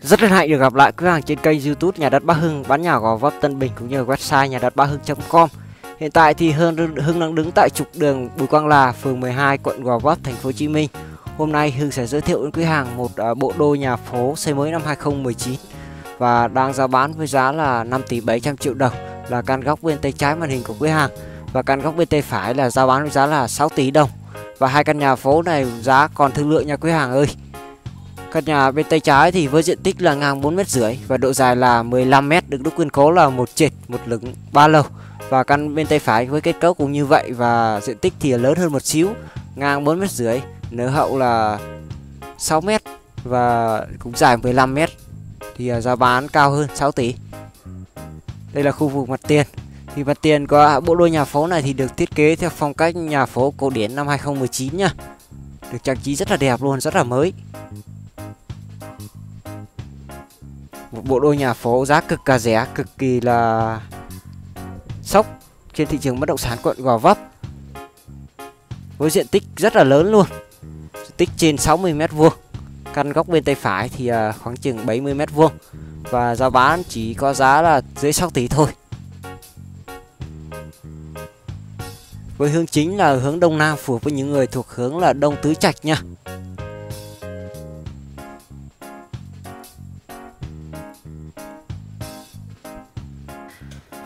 Rất hân hạnh được gặp lại quý hàng trên kênh youtube Nhà đất Bắc Hưng bán nhà gò vấp Tân Bình cũng như website nhà đất Bắc Hưng.com Hiện tại thì Hưng, Hưng đang đứng tại trục đường Bùi Quang Là, phường 12, quận Gò Vấp, thành phố Hồ Chí Minh. Hôm nay Hưng sẽ giới thiệu đến quý hàng một à, bộ đôi nhà phố xây mới năm 2019 và đang giá bán với giá là 5 tỷ 700 triệu đồng là căn góc bên tay trái màn hình của quý hàng. Và căn góc bên tay phải là giá bán với giá là 6 tỷ đồng. Và hai căn nhà phố này giá còn thương lượng nha quý hàng ơi. Căn nhà bên tay trái thì với diện tích là ngang 4 mét rưỡi và độ dài là 15 mét được đúc kiên cố là một trệt, một lửng, ba lầu. Và căn bên tay phải với kết cấu cũng như vậy và diện tích thì lớn hơn một xíu, ngang 4 mét rưỡi, nở hậu là 6 mét và cũng dài 15 mét. Thì à, giá bán cao hơn 6 tỷ. Đây là khu vực mặt tiền. Thì mặt tiền của bộ đôi nhà phố này thì được thiết kế theo phong cách nhà phố cổ điển năm 2019 nha. Được trang trí rất là đẹp luôn, rất là mới. Một bộ đôi nhà phố giá cực cả rẻ, cực kỳ là sốc trên thị trường bất động sản quận Gò Vấp. Với diện tích rất là lớn luôn, diện tích trên 60 mét vuông. Căn góc bên tay phải thì à, khoảng chừng 70 mét vuông và giá bán chỉ có giá là dưới 6 tỷ thôi. Với hướng chính là hướng đông nam phù hợp với những người thuộc hướng là đông tứ trạch nha.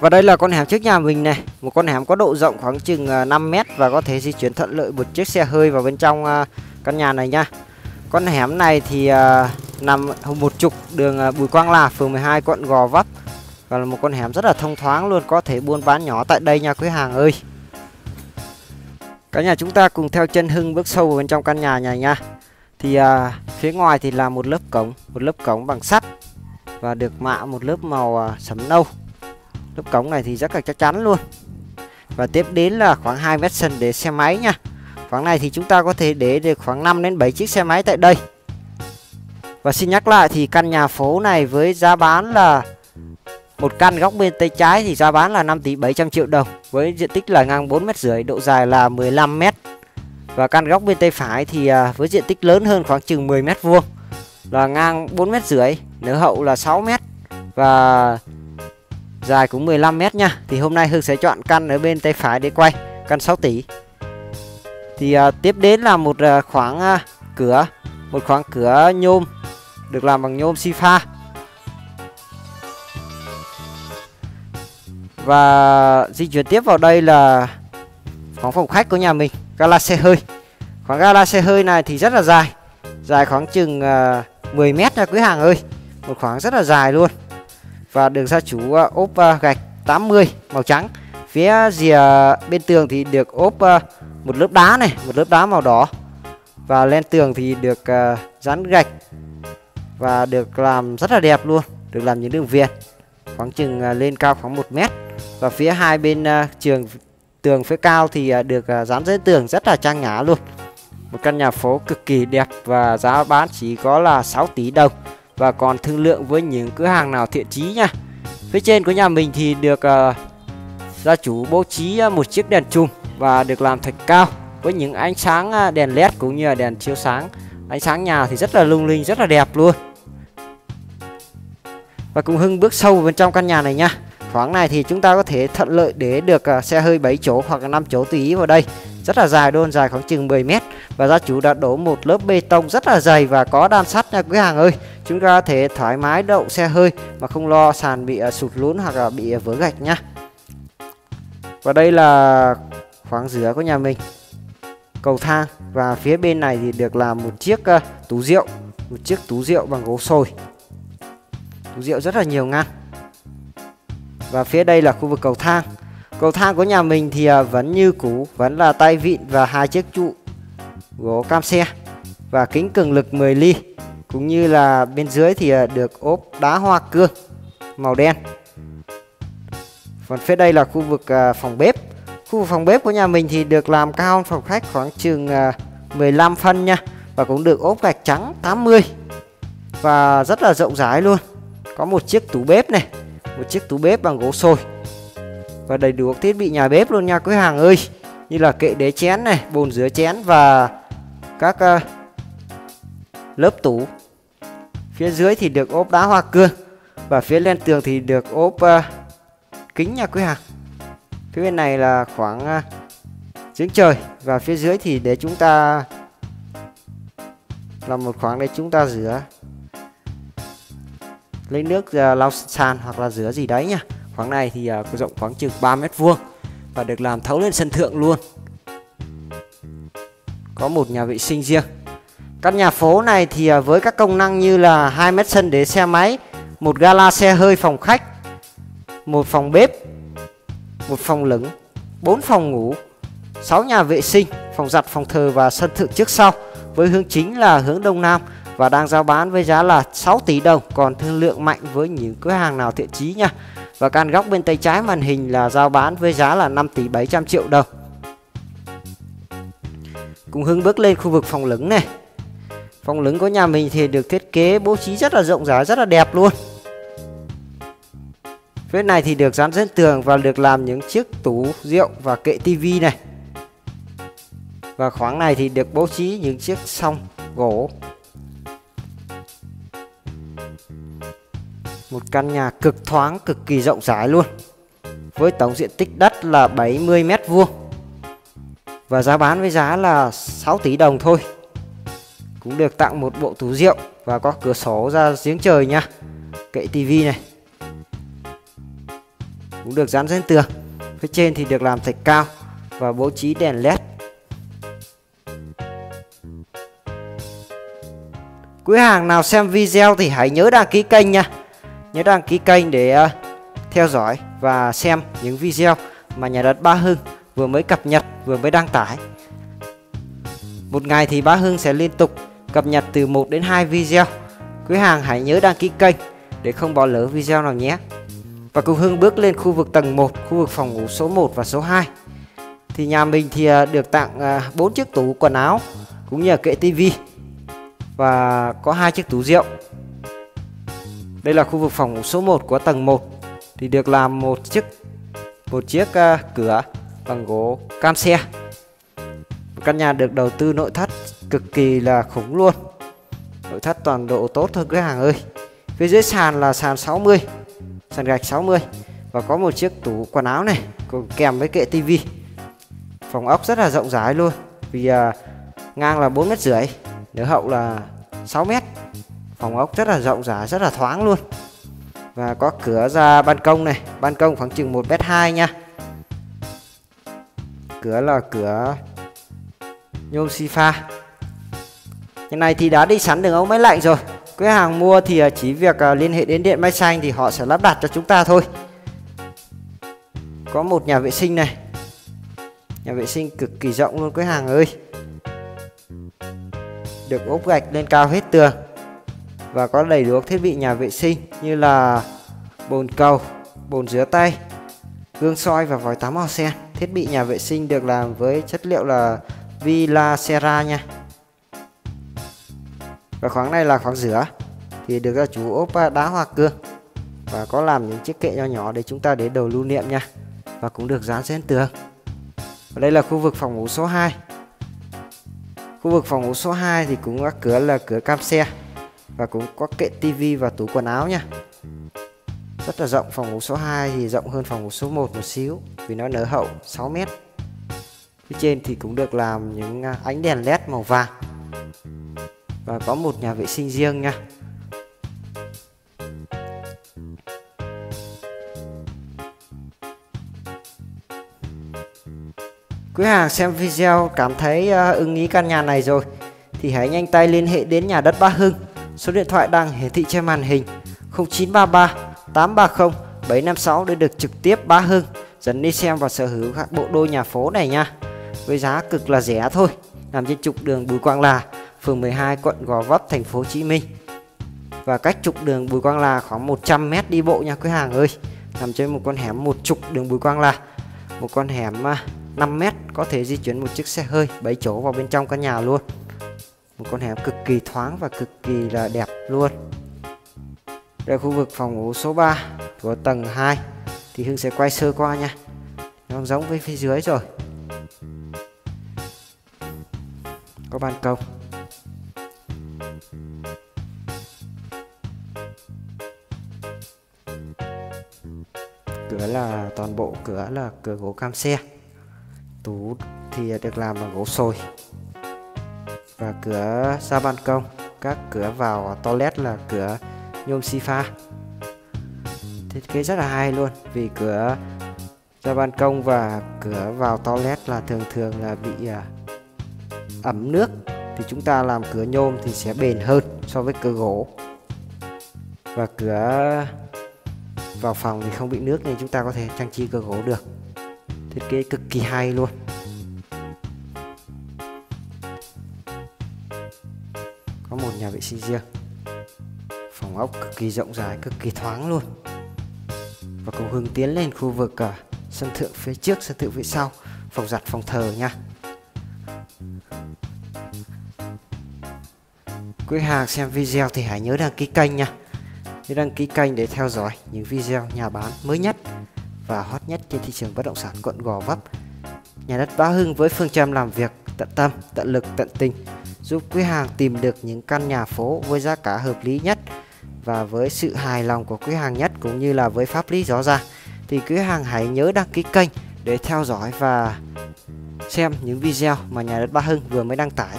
Và đây là con hẻm trước nhà mình này. Một con hẻm có độ rộng khoảng chừng 5 à, mét Và có thể di chuyển thuận lợi một chiếc xe hơi vào bên trong à, căn nhà này nha. Con hẻm này thì à, nằm một trục đường à, Bùi Quang Là Phường 12 quận Gò Vấp. Và là một con hẻm rất là thông thoáng luôn Có thể buôn bán nhỏ tại đây nha quý hàng ơi. Cả nhà chúng ta cùng theo chân Hưng bước sâu vào bên trong căn nhà này nha. Thì à, phía ngoài thì là một lớp cổng Một lớp cổng bằng sắt Và được mạ một lớp màu à, sẫm nâu lớp cống này thì rất là chắc chắn luôn. Và tiếp đến là khoảng 2 mét sân để xe máy nha. Khoảng này thì chúng ta có thể để được khoảng 5 đến 7 chiếc xe máy tại đây. Và xin nhắc lại thì căn nhà phố này với giá bán là một căn góc bên tay trái thì giá bán là 5 tỷ 700 triệu đồng, với diện tích là ngang 4 mét rưỡi, độ dài là 15 mét. Và căn góc bên tay phải thì à, với diện tích lớn hơn khoảng chừng 10 mét vuông, là ngang 4 mét rưỡi nửa hậu là 6 mét. Và dài cũng 15 mét nha. Thì hôm nay Hưng sẽ chọn căn ở bên tay phải để quay căn 6 tỷ. Thì uh, tiếp đến là một uh, khoảng uh, cửa một khoảng cửa nhôm được làm bằng nhôm sifa. Pha và di chuyển tiếp vào đây là khoảng phòng khách của nhà mình gala xe hơi. Khoảng gala xe hơi này thì rất là dài dài khoảng chừng uh, 10 mét nha quý hàng ơi. Một khoảng rất là dài luôn và đường gia chủ à, ốp à, gạch 80 màu trắng. Phía rìa bên tường thì được ốp à, một lớp đá này một lớp đá màu đỏ. Và lên tường thì được à, dán gạch và được làm rất là đẹp luôn được làm những đường viền. Khoảng chừng lên cao khoảng 1 mét. Và phía hai bên trường tường phía cao thì được dán dưới tường rất là trang nhã luôn. Một căn nhà phố cực kỳ đẹp và giá bán chỉ có là 6 tỷ đồng và còn thương lượng với những cửa hàng nào thiện chí nha phía trên của nhà mình thì được uh, gia chủ bố trí ờ, một chiếc đèn chùm và được làm thạch cao với những ánh sáng ờ, đèn led cũng như là đèn chiếu sáng. Ánh sáng nhà thì rất là lung linh rất là đẹp luôn. Và cùng Hưng bước sâu vào bên trong căn nhà này nha khoảng này thì chúng ta có thể thuận lợi để được xe hơi 7 chỗ hoặc là 5 chỗ tùy ý vào đây rất là dài luôn dài khoảng chừng 10 mét. Và gia chủ đã đổ một lớp bê tông rất là dày và có đan sắt nha quý hàng ơi. Chúng ta có thể thoải mái đậu xe hơi mà không lo sàn bị à, sụt lún hoặc là bị à, vỡ gạch nhá và đây là khoáng rửa của nhà mình. Cầu thang. Và phía bên này thì được làm một chiếc uh, tủ rượu. Một chiếc tủ rượu bằng gỗ sồi. Tủ rượu rất là nhiều ngăn và phía đây là khu vực cầu thang cầu thang của nhà mình thì à, vẫn như cũ, vẫn là tay vịn và hai chiếc trụ gỗ cam xe và kính cường lực 10 ly, cũng như là bên dưới thì à, được ốp đá hoa cương màu đen. Còn phía đây là khu vực à, phòng bếp. Khu vực phòng bếp của nhà mình thì được làm cao phòng khách khoảng chừng 15 phân nha, và cũng được ốp gạch trắng 80 và rất là rộng rãi luôn. Có một chiếc tủ bếp này, một chiếc tủ bếp bằng gỗ sồi và đầy đủ thiết bị nhà bếp luôn nha quý hàng ơi. Như là kệ đế chén này bồn rửa chén và các uh, lớp tủ. Phía dưới thì được ốp đá hoa cương và phía lên tường thì được ốp uh, kính nha quý hàng. Phía bên này là khoảng uh, giếng trời và phía dưới thì để chúng ta là một khoảng để chúng ta rửa. Lấy nước uh, lau sàn hoặc là rửa gì đấy nha khoáng này thì uh, có rộng khoảng chừng 3 mét vuông và được làm thấu lên sân thượng luôn. Có một nhà vệ sinh riêng. Căn nhà phố này thì à, với các công năng như là hai mét sân để xe máy một gala xe hơi phòng khách một phòng bếp một phòng lửng bốn phòng ngủ 6 nhà vệ sinh phòng giặt phòng thờ và sân thượng trước sau với hướng chính là hướng đông nam và đang giao bán với giá là 6 tỷ đồng. Còn thương lượng mạnh với những cửa hàng nào thiện chí nha và căn góc bên tay trái màn hình là giao bán với giá là 5 tỷ 700 triệu đồng. Cùng Hưng bước lên khu vực phòng lửng này. Phòng lửng của nhà mình thì được thiết kế bố trí rất là rộng rãi, rất là đẹp luôn. Phía này thì được dán trên tường và được làm những chiếc tủ rượu và kệ tivi này. Và khoảng này thì được bố trí những chiếc song gỗ một căn nhà cực thoáng, cực kỳ rộng rãi luôn. Với tổng diện tích đất là 70 mét vuông. Và giá bán với giá là 6 tỷ đồng thôi. Cũng được tặng một bộ tủ rượu và có cửa sổ ra giếng trời nha. Kệ tivi này. Cũng được dán trên tường. Phía trên thì được làm thạch cao và bố trí đèn led. Quý hàng nào xem video thì hãy nhớ đăng ký kênh nha nhớ đăng ký kênh để ờ, theo dõi và xem những video mà nhà đất Ba Hưng vừa mới cập nhật, vừa mới đăng tải. Một ngày thì Ba Hưng sẽ liên tục cập nhật từ 1 đến 2 video. Quý hàng hãy nhớ đăng ký kênh để không bỏ lỡ video nào nhé. Và cùng Hưng bước lên khu vực tầng 1 khu vực phòng ngủ số 1 và số 2 thì nhà mình thì ờ, được tặng ờ, 4 chiếc tủ quần áo cũng như là kệ tivi và có hai chiếc tủ rượu đây là khu vực phòng ngủ số 1 của tầng 1 thì được làm một chiếc một chiếc uh, cửa bằng gỗ cam xe. Một căn nhà được đầu tư nội thất cực kỳ là khủng luôn. Nội thất toàn độ tốt thôi quý hàng ơi. Phía dưới sàn là sàn 60 sàn gạch 60 và có một chiếc tủ quần áo này cùng kèm với kệ tivi phòng ốc rất là rộng rãi luôn vì uh, ngang là 4 mét rưỡi nếu hậu là 6 mét phòng ốc rất là rộng rãi rất là thoáng luôn. Và có cửa ra ban công này, ban công khoảng chừng 1 mét 2 nha. Cửa là cửa nhôm xi pha. Cái này thì đã đi sẵn đường ống máy lạnh rồi. Quý hàng mua thì chỉ việc à, liên hệ đến điện máy xanh thì họ sẽ lắp đặt cho chúng ta thôi. Có một nhà vệ sinh này. Nhà vệ sinh cực kỳ rộng luôn quý hàng ơi. Được ốp gạch lên cao hết tường và có đầy đủ thiết bị nhà vệ sinh như là bồn cầu, bồn rửa tay, gương soi và vòi tắm hoa sen. Thiết bị nhà vệ sinh được làm với chất liệu là Villa Serra nha. Và khoáng này là khoáng rửa thì được gia chủ ốp đá hoa cương và có làm những chiếc kệ nhỏ nhỏ để chúng ta để đồ lưu niệm nha. Và cũng được dán trên tường. Và đây là khu vực phòng ngủ số 2. Khu vực phòng ngủ số 2 thì cũng có cửa là cửa cam xe và cũng có kệ tivi và tủ quần áo nha. Rất là rộng, phòng ngủ số 2 thì rộng hơn phòng ngủ số 1 một xíu, vì nó nở hậu 6 mét. Phía trên thì cũng được làm những à, ánh đèn led màu vàng. Và có một nhà vệ sinh riêng nha. Quý hàng xem video cảm thấy à, ưng ý căn nhà này rồi, thì hãy nhanh tay liên hệ đến nhà đất Ba Hưng. Số điện thoại đang hiển thị trên màn hình 0933 830 756 để được trực tiếp Bá Hưng dẫn đi xem và sở hữu các bộ đôi nhà phố này nha. Với giá cực là rẻ thôi, nằm trên trục đường Bùi Quang Là, phường 12 quận Gò Vấp, thành phố Hồ Chí Minh. Và cách trục đường Bùi Quang Là khoảng 100 m đi bộ nha quý hàng ơi. Nằm trên một con hẻm một trục đường Bùi Quang Là. Một con hẻm à, 5 m có thể di chuyển một chiếc xe hơi 7 chỗ vào bên trong căn nhà luôn một con hẻm cực kỳ thoáng và cực kỳ là đẹp luôn. Đây khu vực phòng ngủ số 3 của tầng 2 thì Hưng sẽ quay sơ qua nha. Nó giống với phía dưới rồi. Có ban công. Cửa là, toàn bộ cửa là cửa gỗ cam xe. Tủ thì được làm bằng gỗ sồi và cửa ra ban công. Các cửa vào toilet là cửa nhôm sifa, pha. Thiết kế rất là hay luôn vì cửa ra ban công và cửa vào toilet là thường thường là bị à, ẩm nước. Thì chúng ta làm cửa nhôm thì sẽ bền hơn so với cửa gỗ. Và cửa vào phòng thì không bị nước nên chúng ta có thể trang trí cửa gỗ được. Thiết kế cực kỳ hay luôn. Nhà vệ sinh riêng. Phòng ốc cực kỳ rộng rãi, cực kỳ thoáng luôn. Và cùng hướng tiến lên khu vực cả sân thượng phía trước, sân thượng phía sau, phòng giặt, phòng thờ nha. Quý hàng xem video thì hãy nhớ đăng ký kênh nha. Nhớ đăng ký kênh để theo dõi những video nhà bán mới nhất và hot nhất trên thị trường bất động sản quận Gò Vấp. Nhà đất Bá Hưng với phương châm làm việc tận tâm, tận lực, tận tình giúp quý hàng tìm được những căn nhà phố với giá cả hợp lý nhất và với sự hài lòng của quý hàng nhất cũng như là với pháp lý rõ ràng thì quý hàng hãy nhớ đăng ký kênh để theo dõi và xem những video mà nhà đất Ba Hưng vừa mới đăng tải.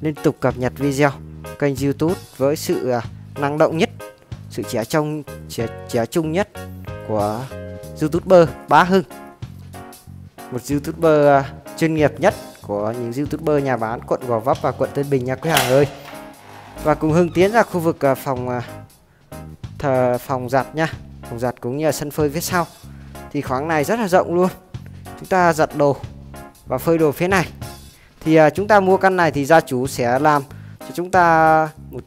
Liên tục cập nhật video kênh YouTube với sự à, năng động nhất, sự trẻ trông trẻ, trẻ trung nhất của YouTuber Bá Hưng. Một YouTuber à, chuyên nghiệp nhất của những YouTuber nhà bán quận Gò Vấp và quận Tân Bình nha quý hàng ơi. Và cùng Hưng tiến ra khu vực à, phòng à, thờ phòng giặt nha. Phòng giặt cũng như là sân phơi phía sau. Thì khoáng này rất là rộng luôn. Chúng ta giặt đồ và phơi đồ phía này. Thì à, chúng ta mua căn này thì gia chủ sẽ làm cho chúng ta một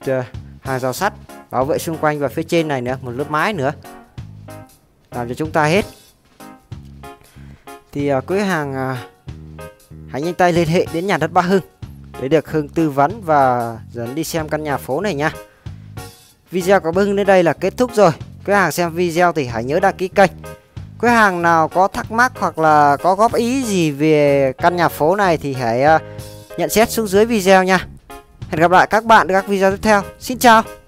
hàng rào sắt bảo vệ xung quanh và phía trên này nữa một lớp mái nữa. Làm cho chúng ta hết. Thì uh, quý hàng uh, hãy nhanh tay liên hệ đến nhà đất Ba Hưng để được Hưng tư vấn và dẫn đi xem căn nhà phố này nha. Video của Hưng đến đây là kết thúc rồi. Quý hàng xem video thì hãy nhớ đăng ký kênh. Quý hàng nào có thắc mắc hoặc là có góp ý gì về căn nhà phố này thì hãy ờ, nhận xét xuống dưới video nha. Hẹn gặp lại các bạn ở các video tiếp theo. Xin chào!